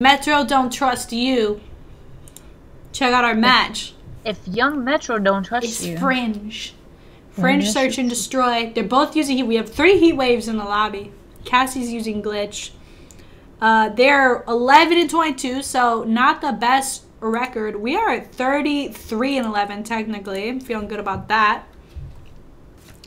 Metro don't trust you. Check out our match. If young Metro don't trust It's you, Fringe. Fringe yes, search and destroy. They're both using heat. We have three heat waves in the lobby. Cassie's using glitch. Uh, they're 11 and 22, so not the best record. We are at 33 and 11 technically. I'm feeling good about that.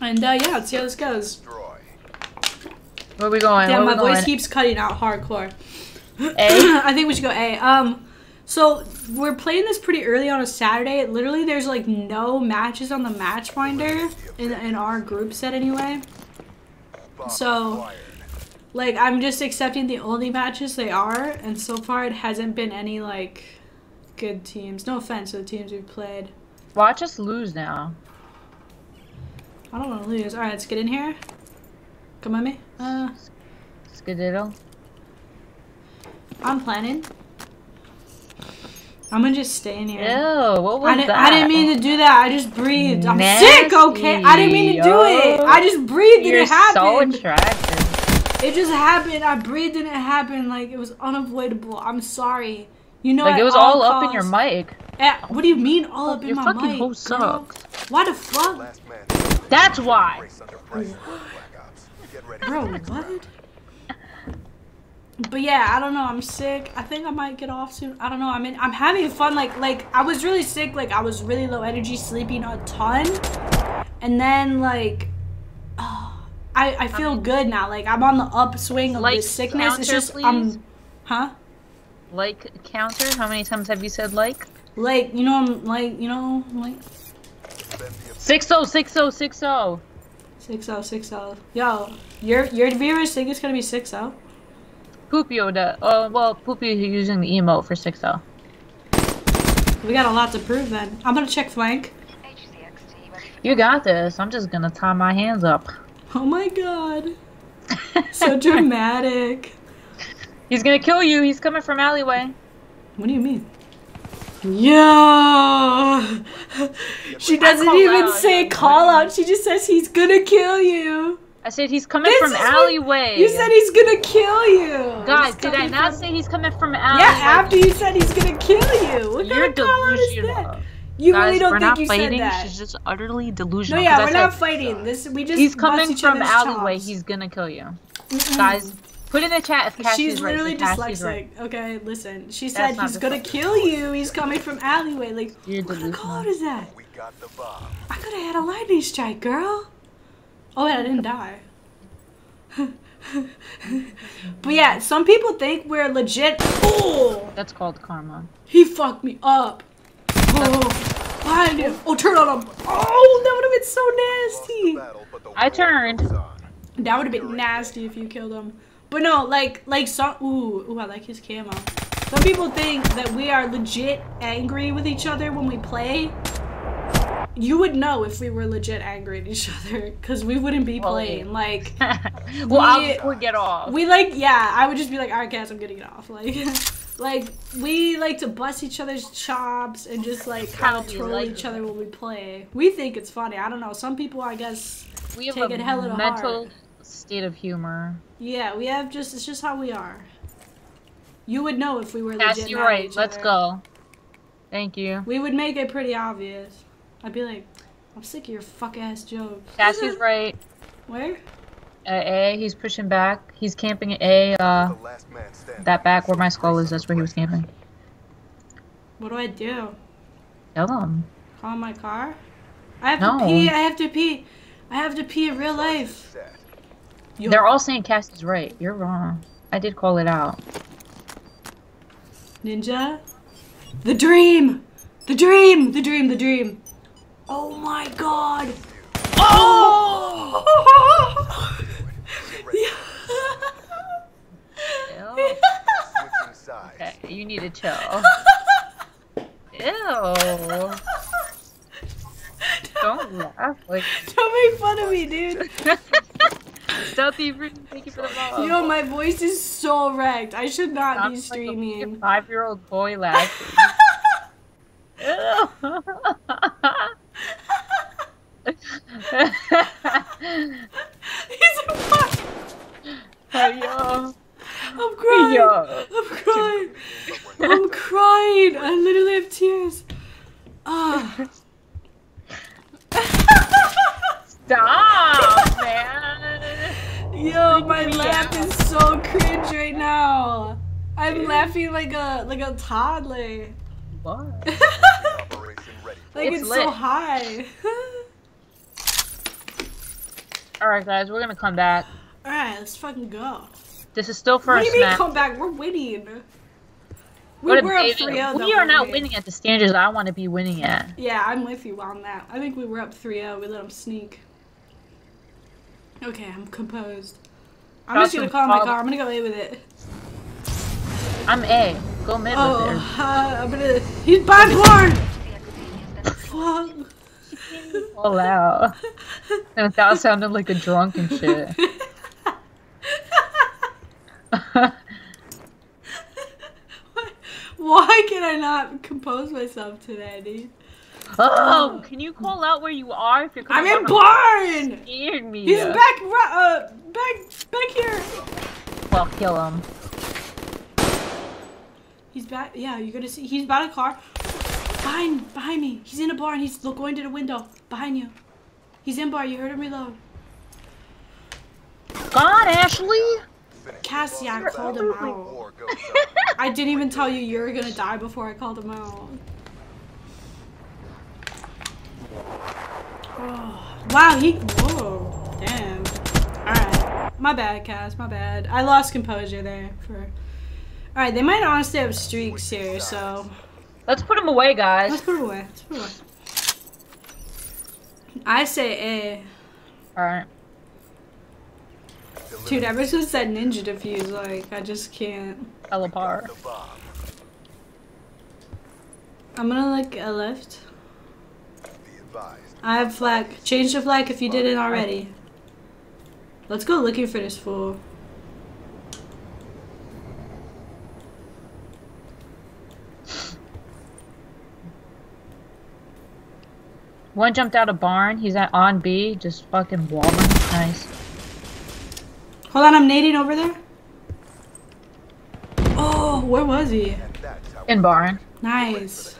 And uh, yeah, let's see how this goes. where are we going? Damn, where my are voice going? keeps cutting out hardcore. A? I think we should go A. Um, so we're playing this pretty early on a Saturday. Literally, there's like no matches on the match finder in, in our group set anyway. So, like, I'm just accepting the only matches they are, and so far it hasn't been any like good teams. No offense to the teams we've played. Watch us lose now. I don't want to lose. All right, let's get in here. Come on, me. Uh, Skadiddle. I'm planning. I'm gonna just stay in here. Ew, what was I didn't, that? I didn't mean to do that. I just breathed. I'm sick, okay? I didn't mean to do it. I just breathed and You're it happened. so attractive. it just happened. I breathed and it happened. Like, it was unavoidable. I'm sorry. You know, Like it was all up in your mic. Eh, what do you mean all up in Your my fucking mic? host girl? sucks. Why the fuck? That's why. Bro, what? But yeah, I don't know. I'm sick. I think I might get off soon. I don't know. I mean, I'm having fun. Like, like I was really sick. Like, I was really low energy, sleeping a ton, and then like, oh, I I um, feel good now. Like I'm on the upswing of Like, this sickness. It's just um, please? I'm, huh? Like counter? How many times have you said like? Like you know, I'm like you know, like Six oh six oh six oh. six oh six oh. Yo, your your viewers think it's gonna be six oh. Poopio the uh well Poopio is using the emote for six oh. We got a lot to prove then. I'm gonna check flank. You got this. I'm just gonna tie my hands up. Oh my god. So dramatic. He's gonna kill you. He's coming from alleyway. What do you mean? Yeah. She doesn't even out, say call out. She just says he's gonna kill you. I said he's coming This from alleyway. You said he's gonna kill you. Guys, did I not from- say he's coming from alleyway? Yeah, after you said he's gonna kill you. What You're kind of call is delusional. that? You Guys, really don't we're think not you fighting. said that? She's just utterly delusional. No, yeah, we're not fighting. This we just He's coming from alleyway. chops. He's gonna kill you. Guys, put in the chat if Cassie's She's literally Cassie's dyslexic. right. Okay, listen. She That's said he's gonna kill you. He's coming from alleyway. Like, You're what kind of call is that? I could have had a lightning strike, girl. Oh, wait, I didn't die. but yeah, some people think we're legit. Oh, That's called karma. he fucked me up. Oh, behind him. Oh, turn on him. Oh, that would have been so nasty. I turned. That would have been nasty if you killed him. But no, like, like some. Ooh, ooh, I like his camo. Some people think that we are legit angry with each other when we play. You would know if we were legit angry at each other, because we wouldn't be Well, playing. Like, well, We- I would get off. we like, yeah, I would just be like, alright, guys, I'm gonna get off. Like, like we like to bust each other's chops and just like kind of troll like each other when we play. We think it's funny. I don't know. Some people, I guess, we have take a it hella to mental heart. state of humor. Yeah, we have just it's just how we are. You would know if we were Cass, legit. you're right. Let's other. go. Thank you. We would make it pretty obvious. I'd be like, I'm sick of your fuck ass jokes. Cassie's right. Where? Uh, A, he's pushing back. He's camping at A, uh, that back where my skull is. That's where he was camping. What do I do? Tell him. Call my car? I have No. to pee. I have to pee. I have to pee in real life. Yo, They're all saying Cassie's right. You're wrong. I did call it out. ninja. The dream. The dream. The dream. The dream. Oh my god. Oh. Ew. Okay, you need to chill. Ew. Don't laugh like Don't make fun of me, dude. Stealthy Fruit, thank you for the follow. Yo, my voice is so wrecked. I should not be Sounds like a streaming. five-year-old boy laughing. He's a fuck. Hey, yo. I'm crying. Yo. I'm crying. crying. I literally have tears. Ah. Stop, man. Yo, my me laugh is so cringe right now. I'm laughing like a like a toddler. What? Like It's it's, so high. Alright, guys, we're gonna come back. All right, let's fucking go. This is still What first do you mean match. come back? We're winning. We, what we're up 3-0 We are not we? winning at the standards I want to be winning at. Yeah, I'm with you on that. I think we were up 3-0. We let them sneak. Okay, I'm composed. I'm just gonna call my car. I'm gonna go A with it. I'm A. Go mid Oh, with uh, I'm gonna. He's barn. Fuck. it. All out. And that sounded like a drunk and shit. Why can I not compose myself today, dude? oh, can you call out where you are if you're coming? I'm in barn. Scared me. He's back, ri- uh, back, back here. Well, kill him. He's back. Yeah, you're gonna see. He's by a car. Behind, behind me. He's in a barn. He's going to the window. Behind you. He's in bar. You heard him reload. God, Ashley. Cassie, I called him out. War goes on. I didn't even tell you you were gonna die before I called him out. Oh, wow, he. Whoa, damn. Alright. My bad, Cass, my bad. I lost composure there for. Alright, they might honestly have streaks here, so. Let's put him away, guys. Let's put it away. Let's put it away. I say A. Alright. Dude, ever since that ninja defuse, like, I just can't. Elapar. The bomb. I'm gonna look a left. I have flag. Change the flag if you didn't already. Let's go looking for this fool. One jumped out of barn. He's at on B, just fucking wobbling. Nice. Hold on, I'm nading over there. Oh, where was he? And that's how In barn. Nice.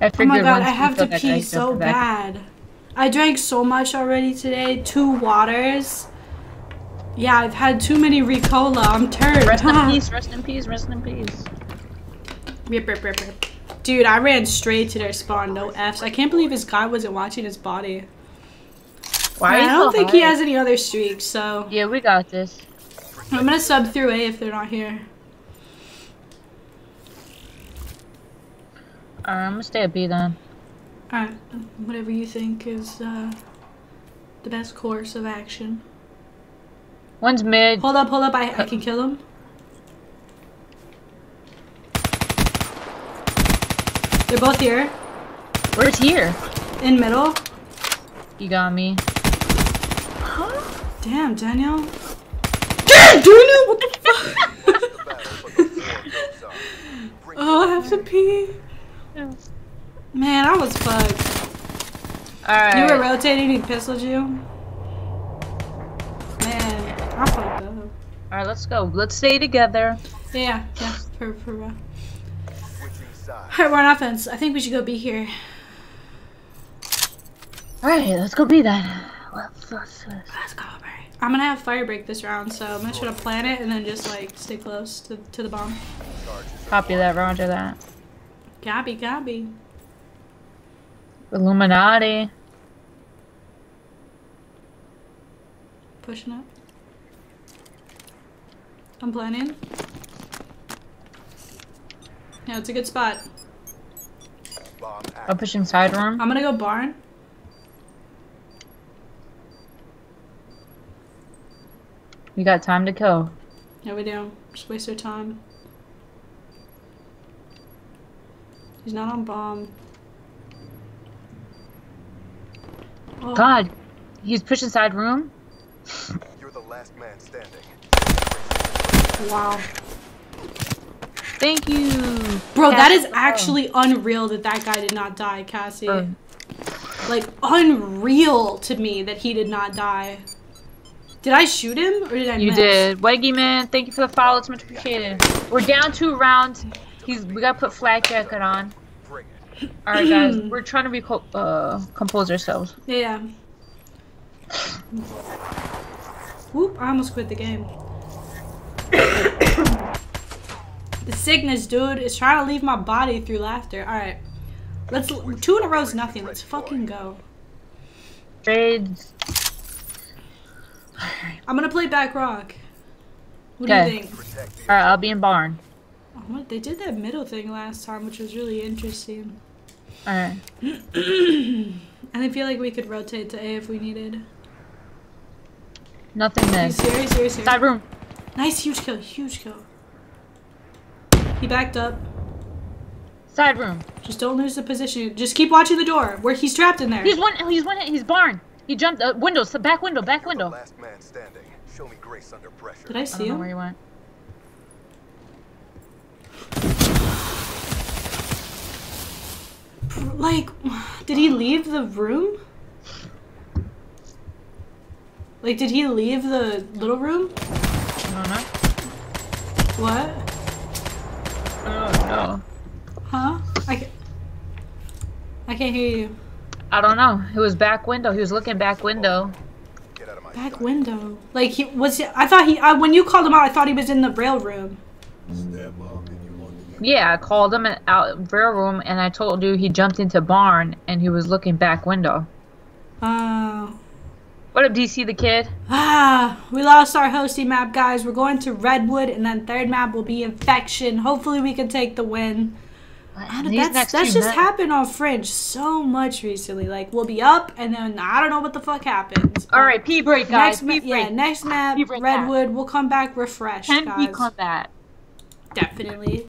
I Oh my god, I have to pee so bad. I drank so much already today. Two waters. Yeah, I've had too many Ricola. I'm turned. Rest in peace, rest in peace, rest in peace. Rip, rip, rip, rip. Dude, I ran straight to their spawn, no Fs. I can't believe this guy wasn't watching his body. Why are I don't so think he has any other streaks, so Yeah, we got this. I'm gonna sub through A if they're not here. Alright, I'm gonna stay at B then. Alright, whatever you think is uh, the best course of action. One's mid. Hold up, hold up, I, I can kill him. They're both here, Where's here? in middle. You got me. Huh? Damn, Daniel. Damn, Daniel, what the fuck? The battle, but the war goes on. Bring oh, I have to pee. Man, I was fucked. Alright. You were rotating, he pistoled you. Man, I fucked up. Alright, let's go. Let's stay together. Yeah, yeah, for, for real. Alright, we're on offense. I think we should go be here. Alright, let's go be that. Let's, let's, let's. Let's go, Barry. I'm gonna have Firebreak this round, so I'm gonna try to plan it and then just like stay close to, to the bomb. Copy that, roger that. Gabby, Gabby. Illuminati. Pushing up. I'm planning. Yeah, it's a good spot. Bomb I'm pushing side room. I'm gonna go barn. We got time to kill. Yeah, we do. Just waste our time. He's not on bomb. Oh, God, he's pushing side room. You're the last man standing. wow. Thank you. Bro, that is actually unreal that that guy did not die, Cassie. Like, unreal to me that he did not die. Did I shoot him or did I You miss? did. Weggy man, thank you for the follow. It's much appreciated. We're down two rounds. He's. We gotta put flak jacket on. All right, guys. We're trying to reco- uh, compose ourselves. Yeah. Whoop, I almost quit the game. the sickness, dude, is trying to leave my body through laughter. Alright. Let's two in a row is nothing. Let's fucking go. Trades. I'm gonna play back rock. What Okay. do you think? All right, I'll be in barn. Oh, they did that middle thing last time, which was really interesting. All right. and I feel like we could rotate to A if we needed. Nothing He's missed. here, he's here, he's here. Side room. Nice, huge kill, huge kill. He backed up. Side room. Just don't lose the position. Just keep watching the door where he's trapped in there. He's one. He's one. He's barn. He jumped. Uh, windows. The back window. Back the window. last man standing. Show me grace under pressure. Did I I see don't know where him? he went. Like, did he leave the room? Like, did he leave the little room? I don't know. What? Oh no. Huh? I I can't hear you. I don't know. It was back window. He was looking back window. Get out of my Back window. Like he was. I thought he. I, when you called him out, I thought he was in the rail room. Yeah, I called him out rear room, and I told you he jumped into barn, and he was looking back window. Oh. What up, DC the kid? Ah, we lost our hosting map, guys. We're going to Redwood, and then third map will be Infection. Hopefully, we can take the win. That's that's just happened on Fringe so much recently. Like we'll be up, and then I don't know what the fuck happens. All right, P break, guys. Next, ma- P break. yeah, next map, P break that. Redwood. We'll come back refreshed, 10 P guys. combat. Definitely.